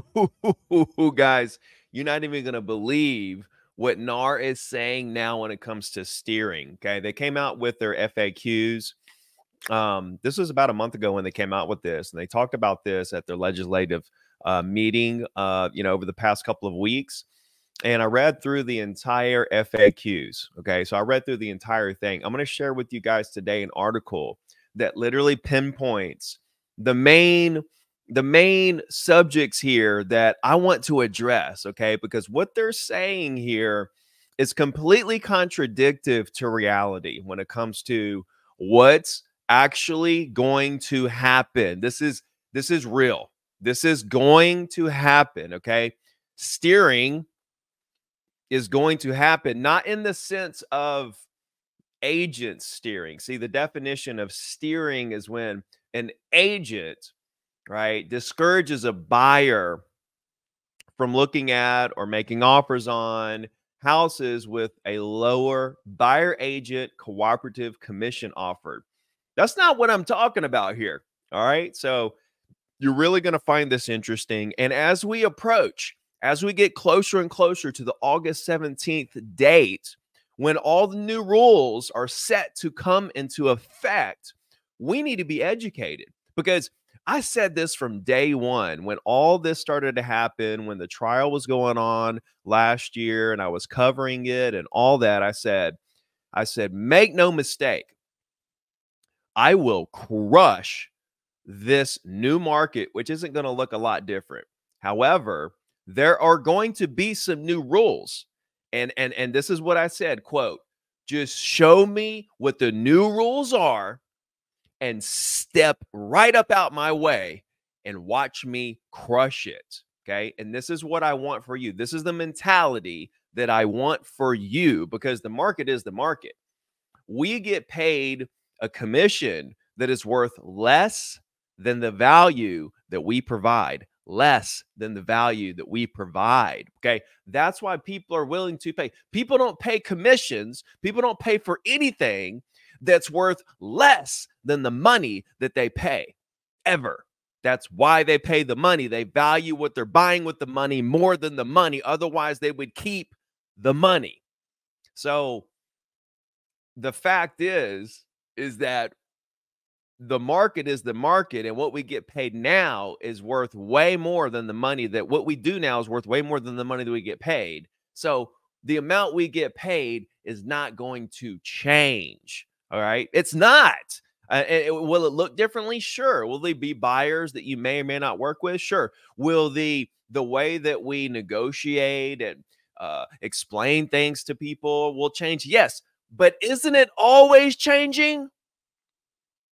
Guys, you're not even going to believe what NAR is saying now when it comes to steering. Okay. They came out with their FAQs. Um, this was about a month ago when they came out with this, and they talked about this at their legislative uh, meeting, uh, you know, over the past couple of weeks. And I read through the entire FAQs. Okay. So I read through the entire thing. I'm going to share with you guys today an article that literally pinpoints the main the main subjects here that I want to address, okay? Because what they're saying here is completely contradictory to reality when it comes to what's actually going to happen. This is this is real. This is going to happen, okay? Steering is going to happen not in the sense of agent steering. See, the definition of steering is when an agent right, discourages a buyer from looking at or making offers on houses with a lower buyer agent cooperative commission offered. That's not what I'm talking about here. All right. So you're really going to find this interesting. And as we approach, as we get closer and closer to the August 17th date, when all the new rules are set to come into effect, we need to be educated because I said this from day one when all this started to happen, when the trial was going on last year and I was covering it and all that. I said, I said, make no mistake, I will crush this new market, which isn't going to look a lot different. However, there are going to be some new rules. And and and this is what I said, quote, just show me what the new rules are and step right up out my way and watch me crush it. Okay. And this is what I want for you. This is the mentality that I want for you because the market is the market. We get paid a commission that is worth less than the value that we provide, less than the value that we provide. Okay. That's why people are willing to pay. People don't pay commissions, people don't pay for anything that's worth less than the money that they pay ever. That's why they pay the money. They value what they're buying with the money more than the money. Otherwise, they would keep the money. So the fact is, is that the market is the market, and what we get paid now is worth way more than the money that what we do now is worth way more than the money that we get paid. So the amount we get paid is not going to change. All right. It's not. Uh, it, will it look differently? Sure. Will they be buyers that you may or may not work with? Sure. Will the the way that we negotiate and uh, explain things to people will change? Yes. But isn't it always changing?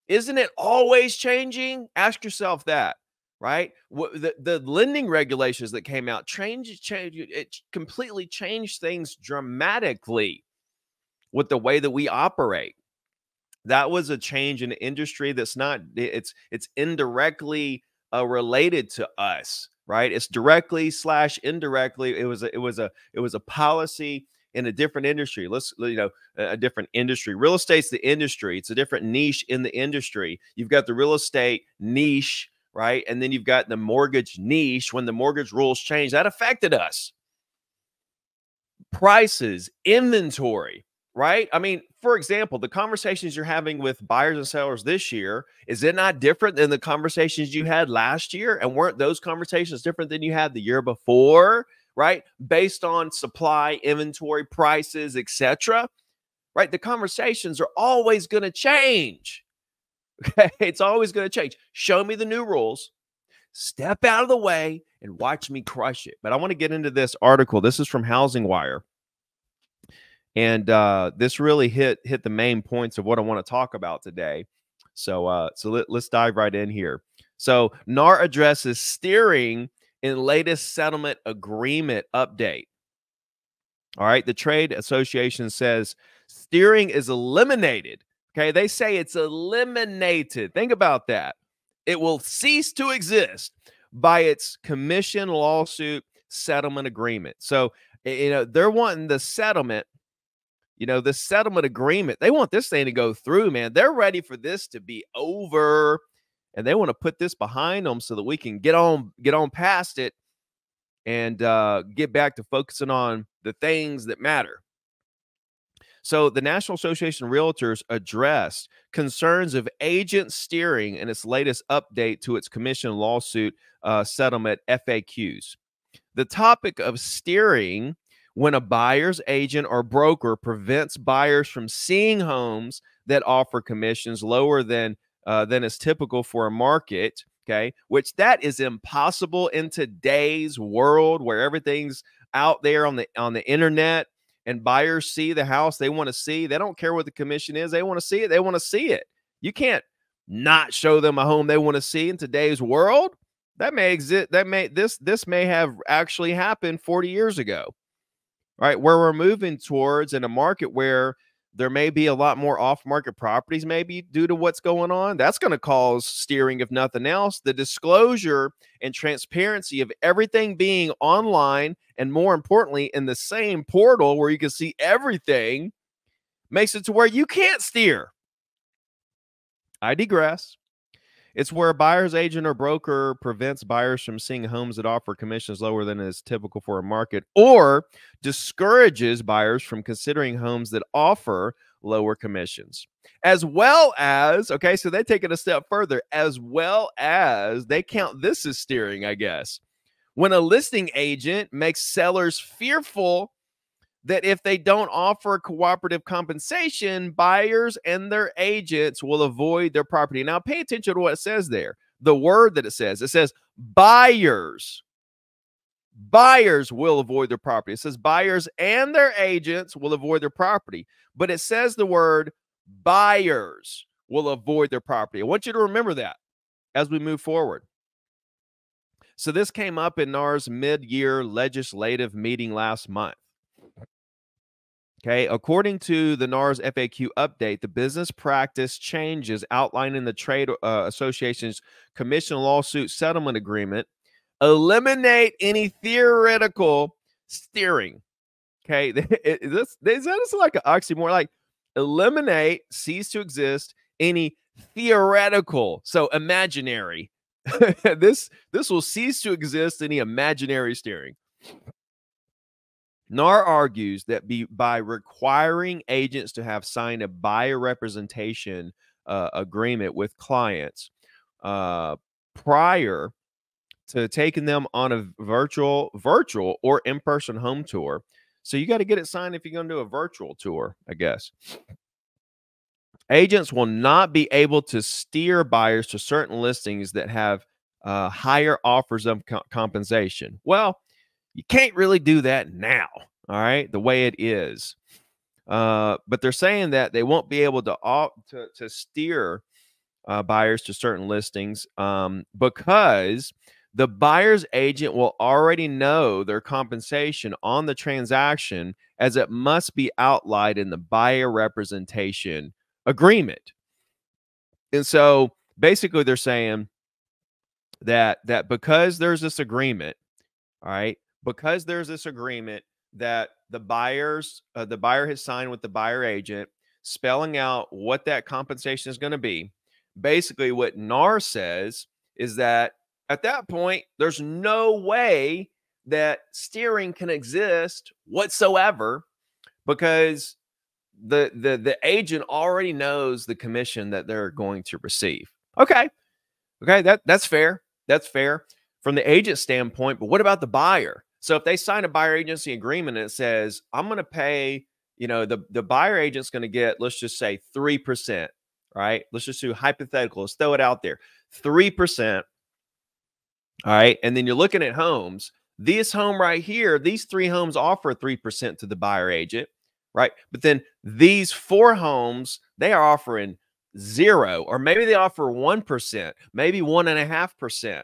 Isn't it always changing? Ask yourself that, right? The, the lending regulations that came out change, change it completely changed things dramatically with the way that we operate that was a change in industry that's not it's it's indirectly uh, related to us right? It's directly slash indirectly it was a, it was a it was a policy in a different industry. Let's you know a different industry. Real estate's the industry. It's a different niche in the industry. You've got the real estate niche right? And then you've got the mortgage niche. When the mortgage rules changed that affected us. Prices inventory right? I mean, for example, the conversations you're having with buyers and sellers this year, is it not different than the conversations you had last year? And weren't those conversations different than you had the year before, right? Based on supply, inventory, prices, etc. Right? The conversations are always going to change. Okay? It's always going to change. Show me the new rules. Step out of the way and watch me crush it. But I want to get into this article. This is from Housing Wire and uh, this really hit hit the main points of what I want to talk about today. So uh, so let, let's dive right in here. So NAR addresses steering in latest settlement agreement update. All right, the trade association says steering is eliminated. Okay, they say it's eliminated. Think about that. It will cease to exist by its commission lawsuit settlement agreement. So, you know, they're wanting the settlement you know, the settlement agreement, they want this thing to go through, man. They're ready for this to be over and they want to put this behind them so that we can get on get on past it and uh, get back to focusing on the things that matter. So, the National Association of Realtors addressed concerns of agent steering in its latest update to its commission lawsuit uh, settlement FAQs. The topic of steering when a buyer's agent or broker prevents buyers from seeing homes that offer commissions lower than uh, than is typical for a market okay which that is impossible in today's world where everything's out there on the on the internet and buyers see the house they want to see they don't care what the commission is they want to see it they want to see it. You can't not show them a home they want to see in today's world. That may exist that may this this may have actually happened 40 years ago right where we're moving towards in a market where there may be a lot more off market properties, maybe due to what's going on. That's going to cause steering, if nothing else. The disclosure and transparency of everything being online and more importantly, in the same portal where you can see everything makes it to where you can't steer. I digress. It's where a buyer's agent or broker prevents buyers from seeing homes that offer commissions lower than is typical for a market or discourages buyers from considering homes that offer lower commissions. As well as, okay, so they take it a step further, as well as they count this as steering, I guess. When a listing agent makes sellers fearful that if they don't offer cooperative compensation, buyers and their agents will avoid their property. Now, pay attention to what it says there. The word that it says it says buyers. Buyers will avoid their property. It says buyers and their agents will avoid their property, but it says the word buyers will avoid their property. I want you to remember that as we move forward. So, this came up in NAR's mid year legislative meeting last month. Okay, according to the NAR's FAQ update, the business practice changes outlined in the Trade uh, Association's commission lawsuit settlement agreement eliminate any theoretical steering. Okay, this, this is like an oxymoron. Like eliminate, cease to exist any theoretical, so imaginary. this this will cease to exist any imaginary steering. NAR argues that be, by requiring agents to have signed a buyer representation uh, agreement with clients uh, prior to taking them on a virtual, virtual or in-person home tour. So you got to get it signed if you're going to do a virtual tour, I guess. Agents will not be able to steer buyers to certain listings that have uh, higher offers of co compensation. Well, you can't really do that now, all right, the way it is. Uh, but they're saying that they won't be able to to, to steer uh, buyers to certain listings um, because the buyer's agent will already know their compensation on the transaction as it must be outlined in the buyer representation agreement. And so basically they're saying that that because there's this agreement, all right, because there's this agreement that the buyers uh, the buyer has signed with the buyer agent spelling out what that compensation is going to be basically what nar says is that at that point there's no way that steering can exist whatsoever because the the the agent already knows the commission that they're going to receive. Okay. Okay that that's fair. That's fair from the agent standpoint but what about the buyer so if they sign a buyer agency agreement and it says, I'm going to pay, you know, the, the buyer agent's going to get, let's just say 3%, right? Let's just do hypothetical. Let's throw it out there. 3%. All right. And then you're looking at homes. This home right here, these three homes offer 3% to the buyer agent, right? But then these four homes, they are offering zero, or maybe they offer 1%, maybe 1.5%.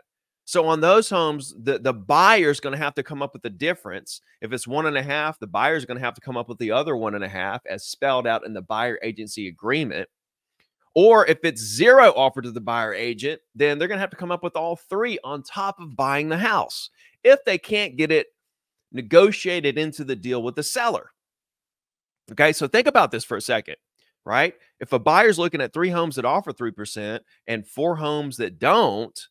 So on those homes, the, the buyer is going to have to come up with the difference. If it's one and a half, the buyer is going to have to come up with the other one and a half as spelled out in the buyer agency agreement. Or if it's zero offered to the buyer agent, then they're going to have to come up with all three on top of buying the house if they can't get it negotiated into the deal with the seller. Okay, so think about this for a second, right? If a buyer's looking at three homes that offer 3% and four homes that don't,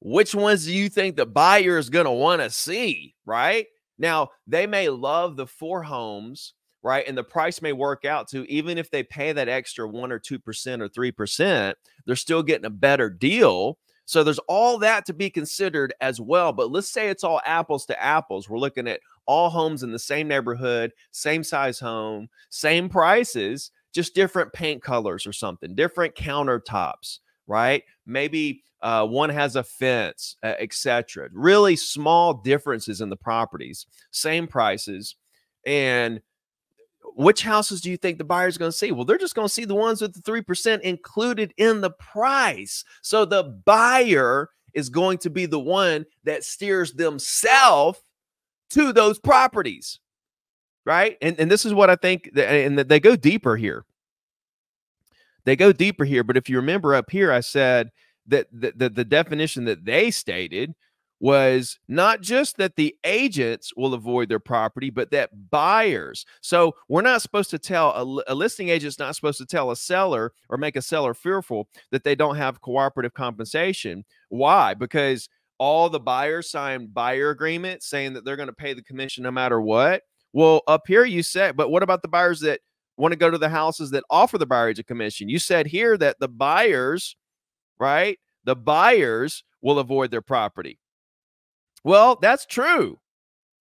which ones do you think the buyer is going to want to see, right? Now, they may love the four homes, right? And the price may work out to even if they pay that extra 1 or 2% or 3%, they're still getting a better deal. So there's all that to be considered as well. But let's say it's all apples to apples. We're looking at all homes in the same neighborhood, same size home, same prices, just different paint colors or something, different countertops, right? Maybe uh, one has a fence, etc. Really small differences in the properties, same prices, and which houses do you think the buyer's going to see? Well, they're just going to see the ones with the 3% included in the price. So the buyer is going to be the one that steers themselves to those properties. Right. And, and this is what I think, and they go deeper here. They go deeper here. But if you remember up here, I said that the, the, the definition that they stated was not just that the agents will avoid their property, but that buyers. So we're not supposed to tell a, a listing agent's not supposed to tell a seller or make a seller fearful that they don't have cooperative compensation. Why? Because all the buyers sign buyer agreements saying that they're going to pay the commission no matter what. Well, up here you said, but what about the buyers that want to go to the houses that offer the buyer agent commission? You said here that the buyers, right? The buyers will avoid their property. Well, that's true,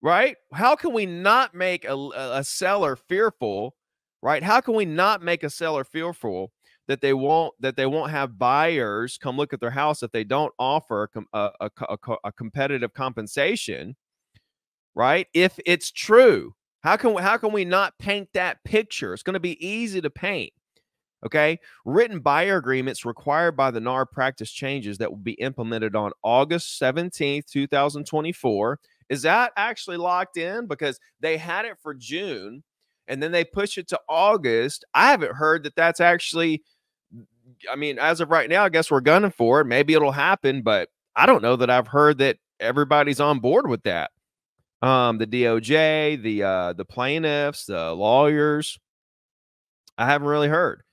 right? How can we not make a, a seller fearful, right? How can we not make a seller fearful that they won't that they won't have buyers come look at their house if they don't offer a, a, a, a competitive compensation, right? If it's true, how can we, how can we not paint that picture? It's going to be easy to paint. Okay. Written buyer agreements required by the NAR practice changes that will be implemented on August 17th, 2024. Is that actually locked in? Because they had it for June and then they push it to August. I haven't heard that that's actually, I mean, as of right now, I guess we're gunning for it. Maybe it'll happen, but I don't know that I've heard that everybody's on board with that. Um, the DOJ, the uh, the plaintiffs, the lawyers. I haven't really heard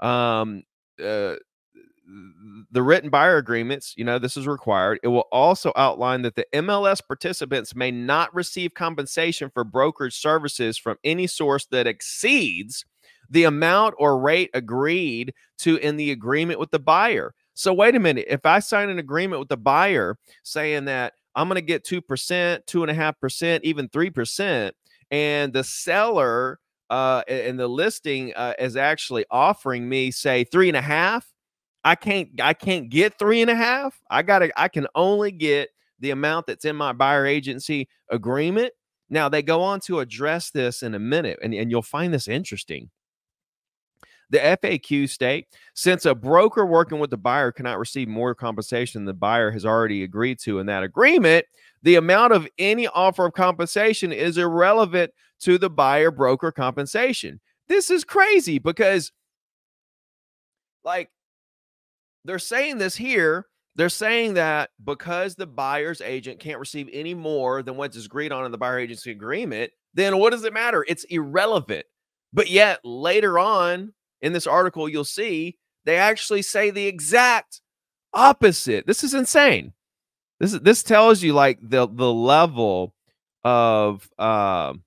um, uh, the written buyer agreements, you know, this is required. It will also outline that the MLS participants may not receive compensation for brokerage services from any source that exceeds the amount or rate agreed to in the agreement with the buyer. So, wait a minute. If I sign an agreement with the buyer saying that I'm going to get 2%, 2.5%, even 3%, and the seller uh, and the listing uh, is actually offering me say three and a half. I can't I can't get three and a half. I gotta I can only get the amount that's in my buyer agency agreement. Now they go on to address this in a minute, and, and you'll find this interesting. The FAQ state since a broker working with the buyer cannot receive more compensation than the buyer has already agreed to in that agreement, the amount of any offer of compensation is irrelevant to the buyer broker compensation. This is crazy because, like, they're saying this here. They're saying that because the buyer's agent can't receive any more than what's agreed on in the buyer agency agreement, then what does it matter? It's irrelevant. But yet, later on in this article, you'll see they actually say the exact opposite. This is insane. This is this tells you like the the level of um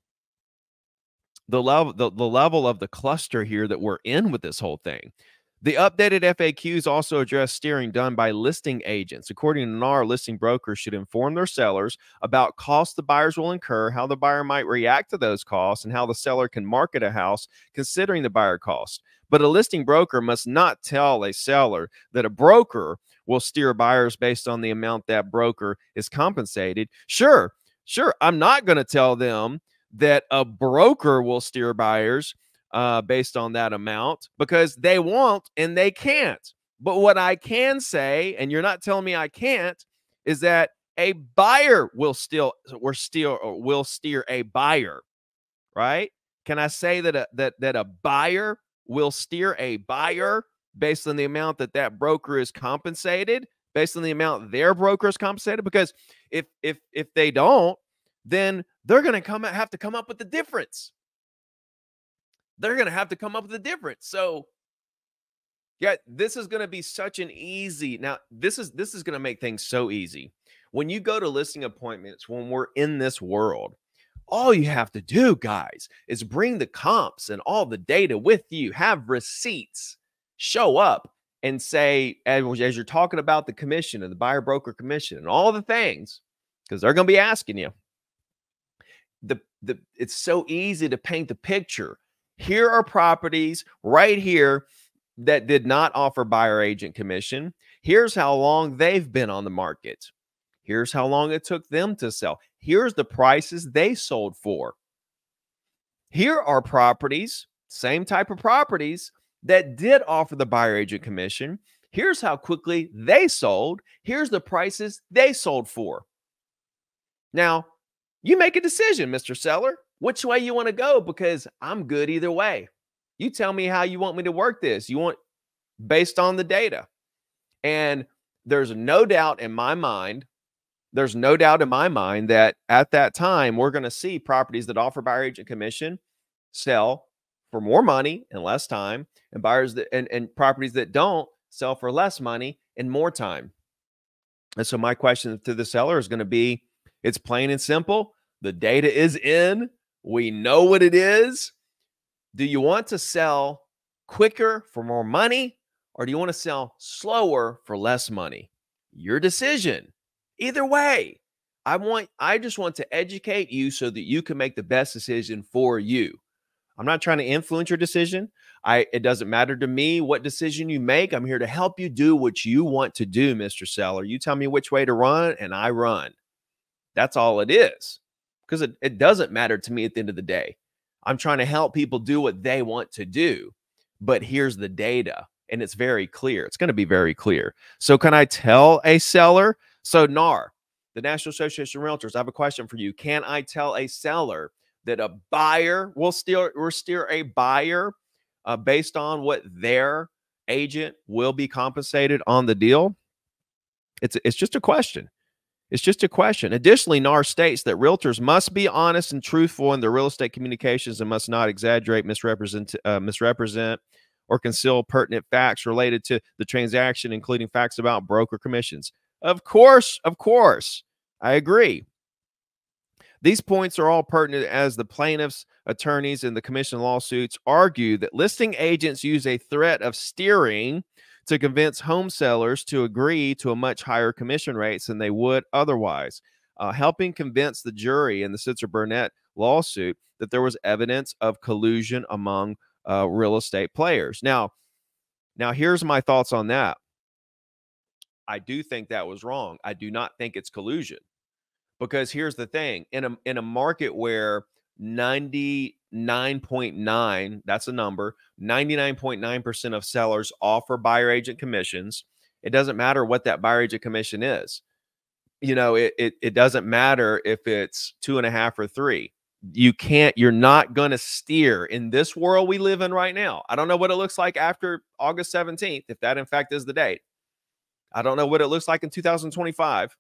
the level the, the level of the cluster here that we're in with this whole thing. The updated FAQs also address steering done by listing agents. According to NAR, listing brokers should inform their sellers about costs the buyers will incur, how the buyer might react to those costs, and how the seller can market a house considering the buyer cost. But a listing broker must not tell a seller that a broker will steer buyers based on the amount that broker is compensated. Sure, sure, I'm not going to tell them that a broker will steer buyers uh, based on that amount because they won't and they can't. But what I can say, and you're not telling me I can't, is that a buyer will still or steer or will steer a buyer, right? Can I say that a, that that a buyer will steer a buyer based on the amount that that broker is compensated, based on the amount their broker is compensated? Because if if if they don't, then they're going to come have to come up with the difference. They're going to have to come up with a difference. So Yeah, this is going to be such an easy. Now, this is this is going to make things so easy. When you go to listing appointments when we're in this world, all you have to do, guys, is bring the comps and all the data with you, have receipts, show up and say as, as you're talking about the commission and the buyer broker commission and all the things because they're going to be asking you. The the it's so easy to paint the picture. Here are properties right here that did not offer buyer agent commission. Here's how long they've been on the market. Here's how long it took them to sell. Here's the prices they sold for. Here are properties, same type of properties that did offer the buyer agent commission. Here's how quickly they sold. Here's the prices they sold for. Now, you make a decision, Mr. Seller, which way you want to go because I'm good either way. You tell me how you want me to work this. You want based on the data. And there's no doubt in my mind, there's no doubt in my mind that at that time we're going to see properties that offer buyer agent commission sell for more money and less time, and buyers that and, and properties that don't sell for less money and more time. And so my question to the seller is going to be it's plain and simple. The data is in. We know what it is. Do you want to sell quicker for more money or do you want to sell slower for less money? Your decision. Either way, I want I just want to educate you so that you can make the best decision for you. I'm not trying to influence your decision. I it doesn't matter to me what decision you make. I'm here to help you do what you want to do, Mr. Seller. You tell me which way to run and I run. That's all it is. Because it, it doesn't matter to me at the end of the day. I'm trying to help people do what they want to do. But here's the data, and it's very clear. It's going to be very clear. So, can I tell a seller? So, NAR, the National Association of Realtors, I have a question for you. Can I tell a seller that a buyer will steer, will steer a buyer uh, based on what their agent will be compensated on the deal? It's, it's just a question. It's just a question. Additionally, NAR states that realtors must be honest and truthful in their real estate communications and must not exaggerate, misrepresent, uh, misrepresent, or conceal pertinent facts related to the transaction, including facts about broker commissions. Of course, of course, I agree. These points are all pertinent as the plaintiffs' attorneys in the commission lawsuits argue that listing agents use a threat of steering to convince home sellers to agree to a much higher commission rates than they would otherwise, uh, helping convince the jury in the Sitzer Burnett lawsuit that there was evidence of collusion among uh, real estate players. Now, now here's my thoughts on that. I do think that was wrong. I do not think it's collusion because here's the thing in a in a market where 99.9 that's a number 99.9% of sellers offer buyer agent commissions. It doesn't matter what that buyer agent commission is. You know it, it, it doesn't matter if it's two and a half or three. You can't you're not going to steer in this world we live in right now. I don't know what it looks like after august 17th if that in fact is the date. I don't know what it looks like in 2025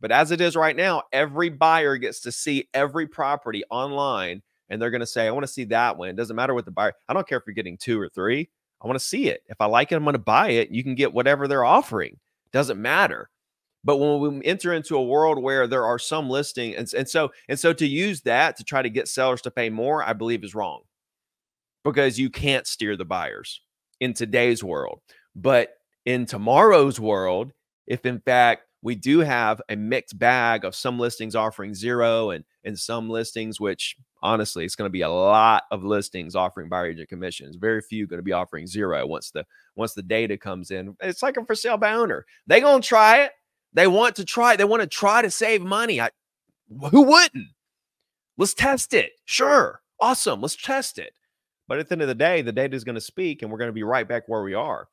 but as it is right now, every buyer gets to see every property online and they're going to say, I want to see that one. It doesn't matter what the buyer, I don't care if you're getting two or three. I want to see it. If I like it, I'm going to buy it. You can get whatever they're offering. Doesn't matter. But when we enter into a world where there are some listing, and, and so and so to use that to try to get sellers to pay more, I believe is wrong because you can't steer the buyers in today's world. But in tomorrow's world, if in fact we do have a mixed bag of some listings offering zero and and some listings which honestly it's going to be a lot of listings offering buyer agent commissions. Very few going to be offering zero once the once the data comes in. It's like a for sale by owner. They going to try it. They want to try they want to try to save money. I, who wouldn't? Let's test it. Sure. Awesome. Let's test it. But at the end of the day the data is going to speak and we're going to be right back where we are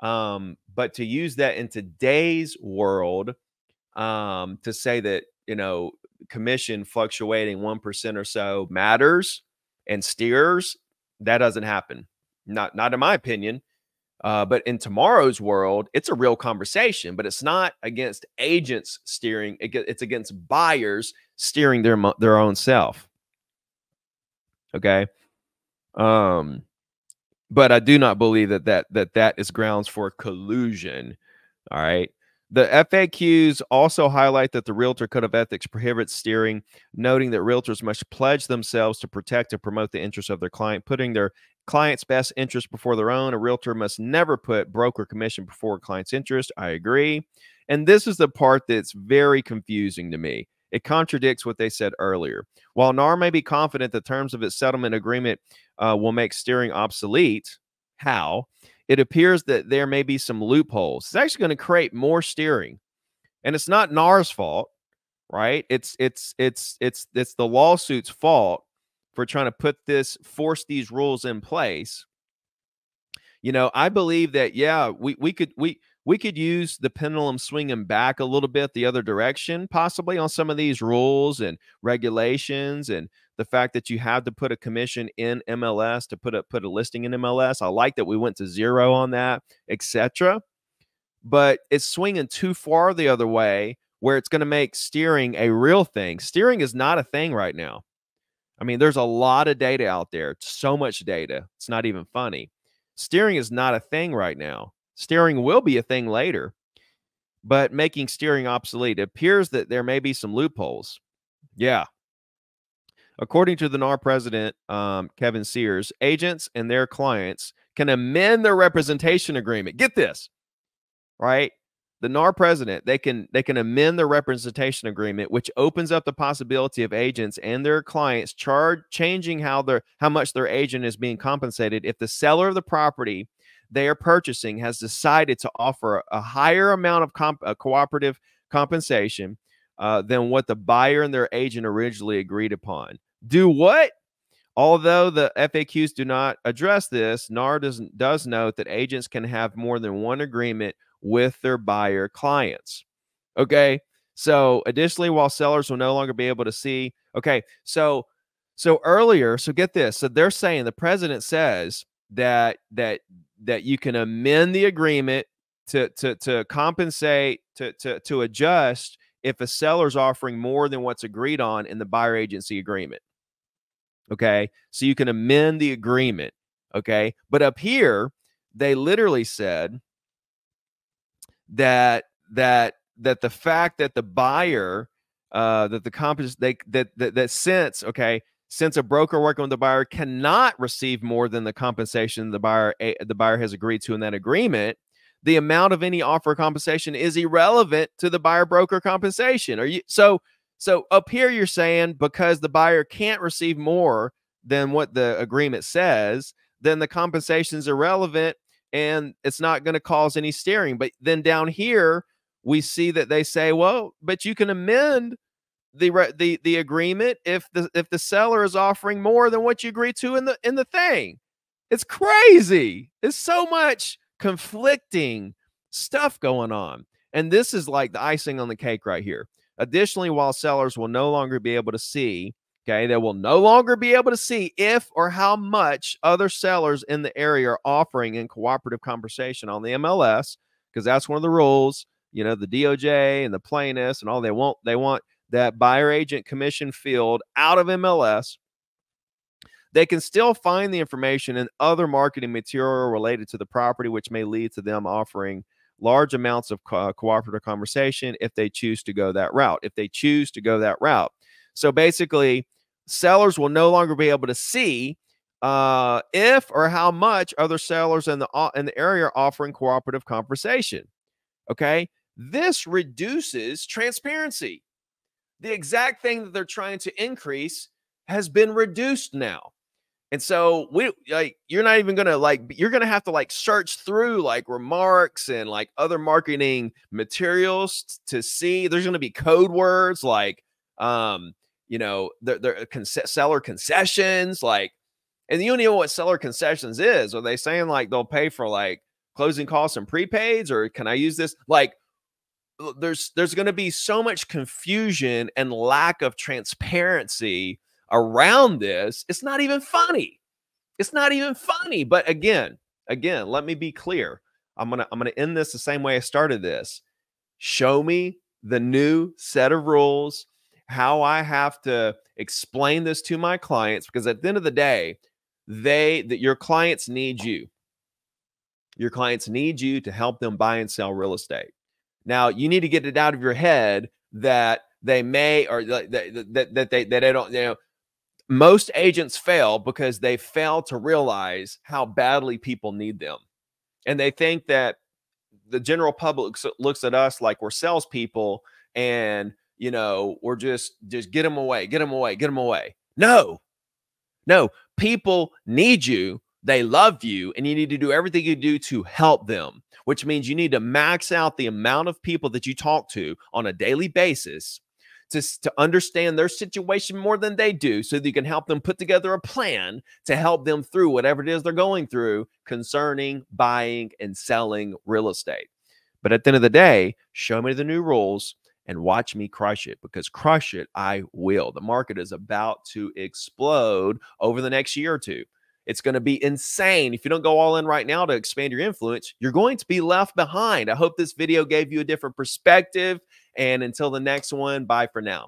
um, but to use that in today's world, um, to say that, you know, commission fluctuating 1% or so matters and steers, that doesn't happen. Not, not in my opinion. Uh, but in tomorrow's world, it's a real conversation, but it's not against agents steering. It, it's against buyers steering their their own self. Okay. Um, but I do not believe that that that that is grounds for collusion. All right. The FAQs also highlight that the Realtor Code of Ethics prohibits steering, noting that realtors must pledge themselves to protect and promote the interests of their client, putting their client's best interest before their own. A realtor must never put broker commission before a client's interest. I agree. And this is the part that's very confusing to me. It contradicts what they said earlier. While NAR may be confident the terms of its settlement agreement uh, will make steering obsolete, how? it appears that there may be some loopholes. It's actually going to create more steering. And it's not NAR's fault, right? It's it's it's it's it's the lawsuit's fault for trying to put this force these rules in place. You know, I believe that yeah, we we could we we could use the pendulum swinging back a little bit the other direction possibly on some of these rules and regulations and the fact that you have to put a commission in MLS to put a put a listing in MLS. I like that we went to zero on that, etc. But it's swinging too far the other way where it's going to make steering a real thing. Steering is not a thing right now. I mean, there's a lot of data out there, so much data. It's not even funny. Steering is not a thing right now. Steering will be a thing later, but making steering obsolete. Appears that there may be some loopholes. Yeah, According to the NAR president, um, Kevin Sears, agents and their clients can amend their representation agreement. Get this, right? The NAR president, they can they can amend their representation agreement, which opens up the possibility of agents and their clients charge changing how their how much their agent is being compensated if the seller of the property they are purchasing has decided to offer a higher amount of comp, uh, cooperative compensation uh, than what the buyer and their agent originally agreed upon. Do what? Although the FAQs do not address this, NAR does, does note that agents can have more than one agreement with their buyer clients. Okay. So additionally, while sellers will no longer be able to see, okay, so so earlier, so get this. So they're saying the president says that that that you can amend the agreement to to to compensate to to to adjust if a seller's offering more than what's agreed on in the buyer agency agreement. Okay. So you can amend the agreement. Okay. But up here, they literally said that that that the fact that the buyer uh that the comp they that that that since okay since a broker working with the buyer cannot receive more than the compensation the buyer eh, the buyer has agreed to in that agreement the amount of any offer compensation is irrelevant to the buyer broker compensation are you so so up here, you're saying because the buyer can't receive more than what the agreement says, then the compensation is irrelevant and it's not going to cause any steering. But then down here, we see that they say, well, but you can amend the the the agreement if the if the seller is offering more than what you agree to in the in the thing. It's crazy. It's so much conflicting stuff going on. And this is like the icing on the cake right here. Additionally, while sellers will no longer be able to see, okay, they will no longer be able to see if or how much other sellers in the area are offering in cooperative conversation on the MLS, because that's one of the rules. You know, the DOJ and the plaintiffs and all they want, they want that buyer agent commission field out of MLS. They can still find the information in other marketing material related to the property, which may lead to them offering large amounts of co- cooperative conversation if they choose to go that route. If they choose to go that route. So basically, sellers will no longer be able to see uh, if or how much other sellers in the uh, in the area are offering cooperative conversation. Okay, this reduces transparency. The exact thing that they're trying to increase has been reduced now. And so we like you're not even gonna like you're gonna have to like search through like remarks and like other marketing materials to see there's gonna be code words like um you know there there con- seller concessions like and you don't even know what seller concessions is. Are they saying like they'll pay for like closing costs and prepaids or can I use this like there's there's going to be so much confusion and lack of transparency around this, it's not even funny. It's not even funny. But again, again, let me be clear. I'm gonna I'm gonna end this the same way I started this. Show me the new set of rules, how I have to explain this to my clients, because at the end of the day, they that your clients need you. Your clients need you to help them buy and sell real estate. Now, you need to get it out of your head that they may or that, that, that they that they don't you know most agents fail because they fail to realize how badly people need them. And they think that the general public looks at us like we're salespeople and, you know, we're just, just get them away, get them away, get them away. No, no, people need you. They love you, and you need to do everything you do to help them, which means you need to max out the amount of people that you talk to on a daily basis to, to understand their situation more than they do so that you can help them put together a plan to help them through whatever it is they're going through concerning buying and selling real estate. But at the end of the day, show me the new rules and watch me crush it because crush it, I will. The market is about to explode over the next year or two. It's going to be insane. If you don't go all in right now to expand your influence, you're going to be left behind. I hope this video gave you a different perspective and until the next one, bye for now.